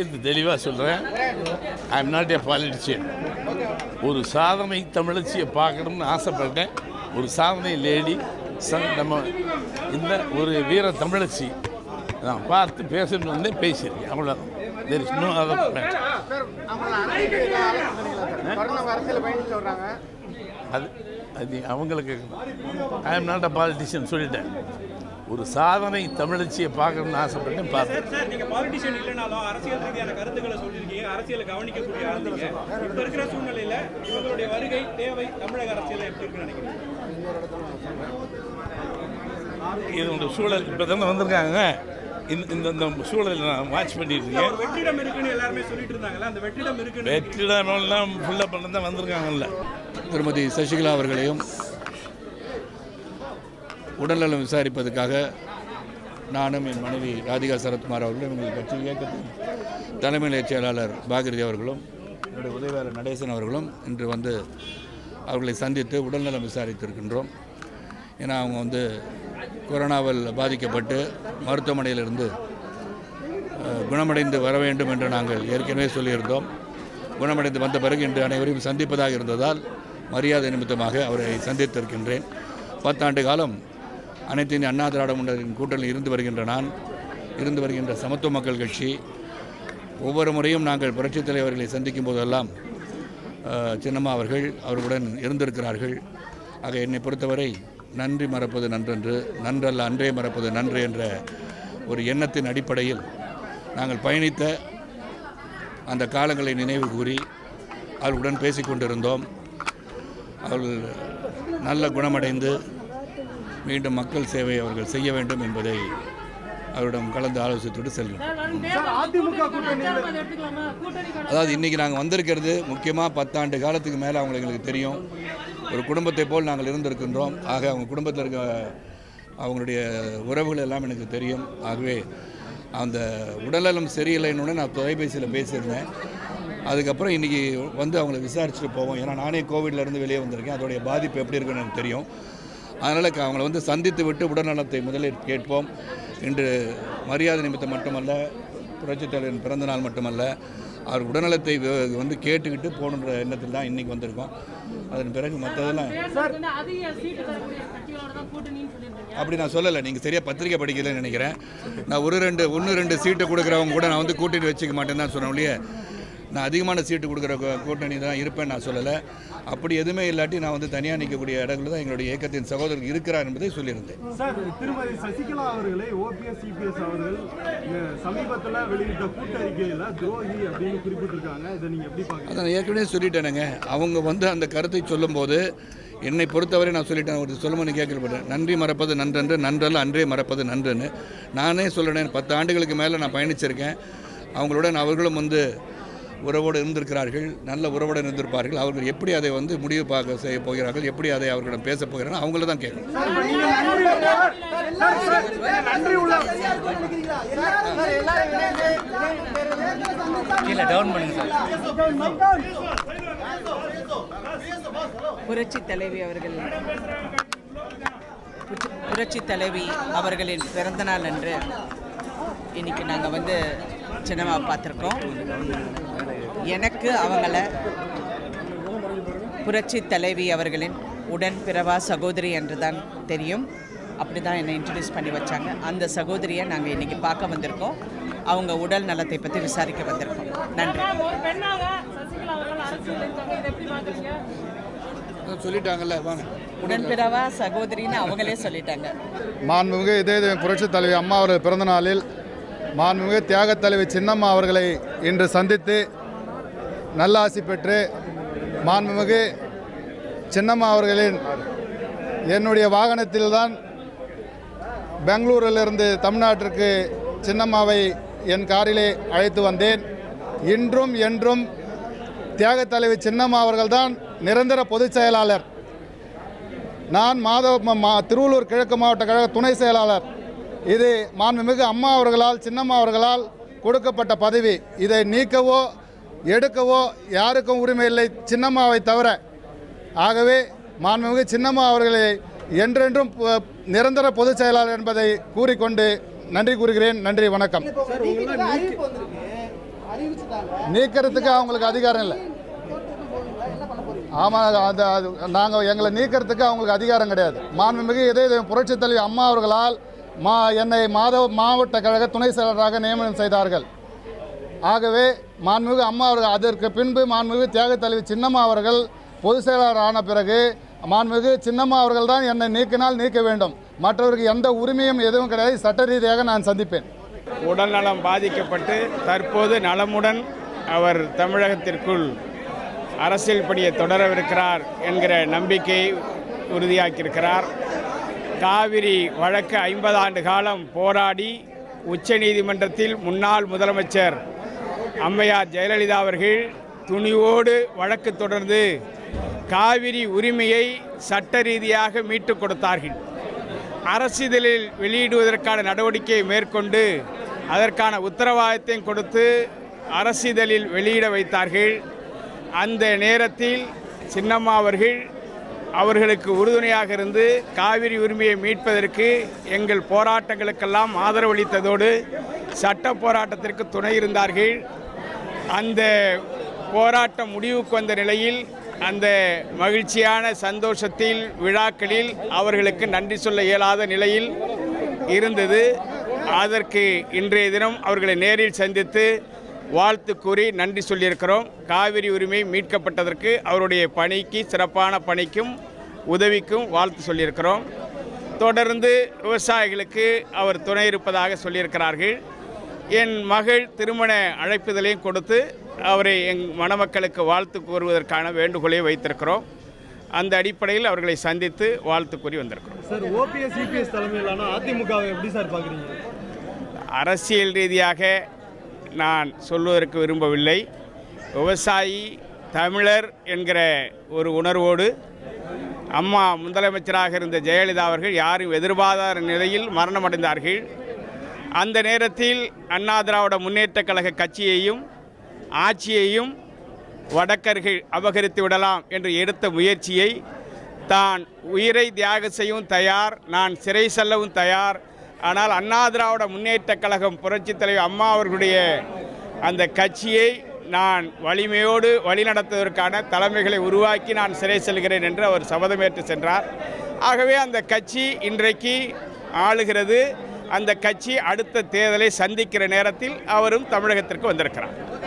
தெளிவாக சொல்கிறேன் I am not a politician ஒரு சாதனை தமிழச்சியை பார்க்கணும்னு ஆசைப்பட்டேன். ஒரு சாதனை லேடி நம்ம இந்த ஒரு வீர தமிழச்சி. நான் பார்த்து பேசணும்னு வந்து பேசியிருக்கேன். அவ்வளோதான் தெர் இஸ் நோ அதர் அது அது அவங்களுக்கு I am not a politician சொல்லிட்டேன். ஒரு சாதனை தமிழச்சியை பார்க்கணும்னு ஆசைப்பட்டேன் பார்த்தேன். சார் நீங்க பாலிட்டிஷியன் இல்லைனாலும் அரசியல் ரீதியான கருத்துக்களை சொல்லியிருக்கீங்க. அரசியலை கவனிக்கக்கூடிய ஆளுங்க. இப்ப இருக்கிற சூழ்நிலையில இவங்களுடைய வருகை தேவை தமிழக அரசியல் எப்படி இருக்குன்னு நினைக்கிறீங்க? இதனுடைய சூழல் இப்போ தானே வந்திருக்காங்க. இந்த இந்த இந்த சூழலை நான் வாட்ச் ஒரு வெற்றிடம் இருக்குன்னு எல்லாருமே சொல்லிட்டு இருந்தாங்கல்ல அந்த வெற்றிடம் இருக்குன்னு வெற்றிடமெல்லாம் ஃபுல்லாக பண்ண தான் வந்திருக்காங்கல்ல. திருமதி சசிகலா அவர்களையும் உடல்நலம் விசாரிப்பதற்காக நானும் என் மனைவி ராதிகா சரத்குமார் அவர்களும் எங்கள் கட்சி இயக்கத்தின் தலைமை செயலாளர் பாகிரதி அவர்களும் என்னுடைய உதவியாளர் நடேசன் அவர்களும் இன்று வந்து அவர்களை சந்தித்து உடல்நலம் விசாரித்திருக்கின்றோம். ஏன்னா அவங்க வந்து கொரோனாவில் பாதிக்கப்பட்டு மருத்துவமனையிலிருந்து குணமடைந்து வர வேண்டும் என்று நாங்கள் ஏற்கனவே சொல்லியிருந்தோம். குணமடைந்து வந்த பிறகு இன்று அனைவரையும் சந்திப்பதாக இருந்ததால் மரியாதை நிமித்தமாக அவரை சந்தித்திருக்கின்றேன். பத்தாண்டு காலம் அனைத்து இந்திய அண்ணா திராவிட முன்னேற்ற கூட்டணியில் இருந்து வருகின்ற நான் இருந்து வருகின்ற சமத்துவ மக்கள் கட்சி ஒவ்வொரு முறையும் நாங்கள் புரட்சித் தலைவர்களை சந்திக்கும் போதெல்லாம் சின்னம்மா அவர்கள் அவர்களுடன் இருந்திருக்கிறார்கள். ஆக என்னை பொறுத்தவரை நன்றி மறப்பது நன்றன்று நன்றல்ல அன்றே மறப்பது நன்று என்ற ஒரு எண்ணத்தின் அடிப்படையில் நாங்கள் பயணித்த அந்த காலங்களை நினைவு கூறி அவர்களுடன் பேசிக்கொண்டிருந்தோம். அவர்கள் நல்ல குணமடைந்து மீண்டும் மக்கள் சேவை அவர்கள் செய்ய வேண்டும் என்பதை அவரிடம் கலந்து ஆலோசித்துவிட்டு செல்கிறோம். அதாவது இன்றைக்கி நாங்கள் வந்திருக்கிறது முக்கியமாக பத்தாண்டு காலத்துக்கு மேலே அவங்களை எங்களுக்கு தெரியும். ஒரு குடும்பத்தை போல் நாங்கள் இருந்திருக்கின்றோம். ஆக அவங்க குடும்பத்தில் இருக்க அவங்களுடைய உறவுகள் எல்லாம் எனக்கு தெரியும். ஆகவே அந்த உடல்நலம் சரியில்லைன்னு நான் தொலைபேசியில் பேசியிருந்தேன். அதுக்கப்புறம் இன்றைக்கி வந்து அவங்கள விசாரிச்சுட்டு போவோம். ஏன்னா நானே கோவிட்ல இருந்து வெளியே வந்திருக்கேன். அதோடைய பாதிப்பு எப்படி இருக்குன்னு எனக்கு தெரியும். அதனால் அவங்கள வந்து சந்தித்து விட்டு உடல்நலத்தை முதலில் கேட்போம். இன்று மரியாதை நிமித்தம் மட்டுமல்ல புரட்சித் தலைவரின் பிறந்த நாள் மட்டுமல்ல அவர் உடல்நலத்தை வந்து கேட்டுக்கிட்டு போகணுன்ற எண்ணத்தில் தான் இன்றைக்கி வந்திருக்கோம். அதன் பிறகு மற்றதெல்லாம் அப்படி நான் சொல்லலை நீங்கள் சரியாக பத்திரிக்கை படிக்கலன்னு நினைக்கிறேன். நான் ஒரு ரெண்டு ஒன்று ரெண்டு சீட்டு கொடுக்குறவங்க கூட நான் வந்து கூட்டணி வச்சுக்க மாட்டேன்னு தான் சொன்னேன் ஒழிய நான் அதிகமான சீட்டு கொடுக்குற கூட்டணி தான் இருப்பேன் நான் சொல்லலை. அப்படி எதுவுமே இல்லாட்டி நான் வந்து தனியாக நிற்கக்கூடிய இடங்களில் தான் எங்களுடைய இயக்கத்தின் சகோதரர் இருக்கிறார் என்பதை சொல்லியிருந்தேன். சார் திருமதி சசிகலா அவர்களை ஓபிஎஸ் சிபிஎஸ் அவர்கள் சமீபத்தில் வெளியிட்ட கூட்டறிக்கையில் துரோகி அப்படின்னு குறிப்பிட்டிருக்காங்க. இதை நீங்க எப்படி பாக்குறீங்க? அதை நான் ஏற்கனவே சொல்லிட்டேனுங்க. அவங்க வந்து அந்த கருத்தை சொல்லும்போது என்னை பொறுத்தவரை நான் சொல்லிட்டேன். ஒரு சொல்லுமனு கேட்கப்பட்டேன் நன்றி மறப்பது நன்றன்று நன்றல்ல அன்றே மறப்பது நன்றுன்னு. நானே சொல்லினேன் பத்து ஆண்டுகளுக்கு மேலே நான் பயணிச்சிருக்கேன். அவங்களுடன் அவர்களும் வந்து உறவோடு இருந்திருக்கிறார்கள் நல்ல உறவுடன் இருந்திருப்பார்கள். அவர்கள் எப்படி அதை வந்து முடிவு பார்க்க செய்ய போகிறார்கள் எப்படி அதை அவர்களிடம் பேச போகிறார்கள் அவங்கள தான் கேட்கணும். புரட்சி தலைவி அவர்கள் புரட்சி- தலைவி அவர்களின் பிறந்தநாள் அன்று இன்னைக்கு நாங்கள் வந்து சின்னம்மா பார்த்துருக்கோம். எனக்கு அவங்கள புரட்சி தலைவி அவர்களின் உடன் பிறவா சகோதரி என்று தான் தெரியும். அப்படி தான் என்னை இன்ட்ரடியூஸ் பண்ணி வச்சாங்க. அந்த சகோதரியை நாங்கள் இன்றைக்கி பார்க்க வந்திருக்கோம். அவங்க உடல் நலத்தை பற்றி விசாரிக்க வந்திருக்கோம். நன்றி. சொல்லிட்டாங்கல்ல வாங்க. உடன்பிறவா சகோதரின்னு அவங்களே சொல்லிட்டாங்க. மாண்புமிகு இதே புரட்சித் தலைவி அம்மா அவர்கள் பிறந்த நாளில் மாண்புமிகு தியாகத் தலைவி சின்னம்மா அவர்களை இன்று சந்தித்து நல்லாசி பெற்று மாண்புமிகு சின்னம்மா அவர்களின் என்னுடைய வாகனத்தில்தான் பெங்களூரிலிருந்து தமிழ்நாட்டிற்கு சின்னம்மாவை என் காரிலே அழைத்து வந்தேன். இன்றும் என்றும் தியாகத் தலைவி சின்னம்மா அவர்கள்தான் நிரந்தர பொதுச் செயலாளர். நான் மாதவ மா திருவள்ளூர் கிழக்கு மாவட்ட கழக துணை செயலாளர். இது மாண்புமிகு அம்மா அவர்களால் சின்னம்மா அவர்களால் கொடுக்கப்பட்ட பதவி. இதை நீக்கவோ எடுக்கவோ யாருக்கும் உரிமை இல்லை சின்னம்மாவை தவிர. ஆகவே மாண்புமிகு சின்னம்மா அவர்களை என்றென்றும் பு- நிரந்தர பொதுச் செயலாளர் என்பதை கூறிக்கொண்டு நன்றி கூறுகிறேன். நன்றி வணக்கம். நீக்கிறதுக்கு அவங்களுக்கு அதிகாரம் இல்லை. ஆமாம் அது அது நாங்கள் எங்களை நீக்கிறதுக்கு அவங்களுக்கு அதிகாரம் கிடையாது. மாண்புமிகு இதய புரட்சித் தலைவி அம்மா அவர்களால் மா என்னை மாதவ மாவட்ட கழக துணை செயலராக நியமனம் செய்தார்கள். ஆகவே மாண்புமிகு அம்மா அவர்கள் அதற்கு பின்பு மாண்புமிகு தியாக தலைவி சின்னம்மா அவர்கள் பொதுச் செயலாளர் ஆன பிறகு மாண்புமிகு சின்னம்மா அவர்கள் தான் என்னை நீக்கினால் நீக்க வேண்டும். மற்றவருக்கு எந்த உரிமையும் எதுவும் கிடையாது. சட்ட ரீதியாக நான் சந்திப்பேன். உடல்நலம் பாதிக்கப்பட்டு தற்போது நலமுடன் அவர் தமிழகத்திற்குள் அரசியல் பணியை தொடரவிருக்கிறார் என்கிற நம்பிக்கையை உறுதியாக்கியிருக்கிறார். காவிரி வழக்கு ஐம்பது ஆண்டு காலம் போராடி உச்சநீதிமன்றத்தில் முன்னாள் முதலமைச்சர் அம்மையார் ஜெயலலிதா அவர்கள் துணிவோடு வழக்கு தொடர்ந்து காவிரி உரிமையை சட்ட ரீதியாக மீட்டுக் கொடுத்தார்கள். அரசிதழில் வெளியிடுவதற்கான நடவடிக்கையை மேற்கொண்டு அதற்கான உத்தரவாதத்தையும் கொடுத்து அரசிதழில் வெளியிட வைத்தார்கள். அந்த நேரத்தில் சின்னம்மா அவர்கள் அவர்களுக்கு உறுதுணையாக இருந்து காவிரி உரிமையை மீட்பதற்கு எங்கள் போராட்டங்களுக்கெல்லாம் ஆதரவளித்ததோடு சட்ட போராட்டத்திற்கு துணை இருந்தார்கள். அந்த போராட்டம் முடிவுக்கு வந்த நிலையில் அந்த மகிழ்ச்சியான சந்தோஷத்தில் விழாக்களில் அவர்களுக்கு நன்றி சொல்ல இயலாத நிலையில் இருந்தது. அதற்கு இன்றைய தினம் அவர்களை நேரில் சந்தித்து வாழ்த்து கூறி நன்றி சொல்லியிருக்கிறோம். காவிரி உரிமை மீட்கப்பட்டதற்கு அவருடைய பணிக்கு சிறப்பான பணிக்கும் உதவிக்கும் வாழ்த்து சொல்லியிருக்கிறோம். தொடர்ந்து விவசாயிகளுக்கு அவர் துணை இருப்பதாக சொல்லியிருக்கிறார்கள். என் மகள் திருமண அழைப்புதலையும் கொடுத்து அவரை எங் மணமக்களுக்கு வாழ்த்து கூறுவதற்கான வேண்டுகோளை வைத்திருக்கிறோம். அந்த அடிப்படையில் அவர்களை சந்தித்து வாழ்த்து கூறி வந்திருக்கிறோம். சார் ஓபிஎஸ் சிபிஎஸ் தலைமையிலான அதிமுகவை எப்படி சார் பார்க்குறீங்க? அரசியல் ரீதியாக நான் சொல்வதற்கு விரும்பவில்லை. விவசாயி தமிழர் என்கிற ஒரு உணர்வோடு அம்மா முதலமைச்சராக இருந்த ஜெயலலிதா அவர்கள் யாரும் எதிர்பாராத நிலையில் மரணமடைந்தார்கள். அந்த நேரத்தில் அண்ணா திராவிட முன்னேற்றக் கழக கட்சியையும் ஆட்சியையும் வடக்கர்கள் அபகரித்து விடலாம் என்று எடுத்த முயற்சியை தான் உயிரை தியாகம் செய்யவும் தயார் நான் சிறை செல்லவும் தயார். ஆனால் அண்ணா திராவிட முன்னேற்றக் கழகம் புரட்சித் தலைவர் அம்மா அவர்களுடைய அந்த கட்சியை நான் வலிமையோடு வழிநடத்துவதற்கான தலைமைகளை உருவாக்கி நான் சிறை செல்கிறேன் என்று அவர் சபதமேற்று சென்றார். ஆகவே அந்த கட்சி இன்றைக்கு ஆளுகிறது. அந்த கட்சி அடுத்த தேர்தலை சந்திக்கிற நேரத்தில் அவரும் தமிழகத்திற்கு வந்திருக்கிறார்.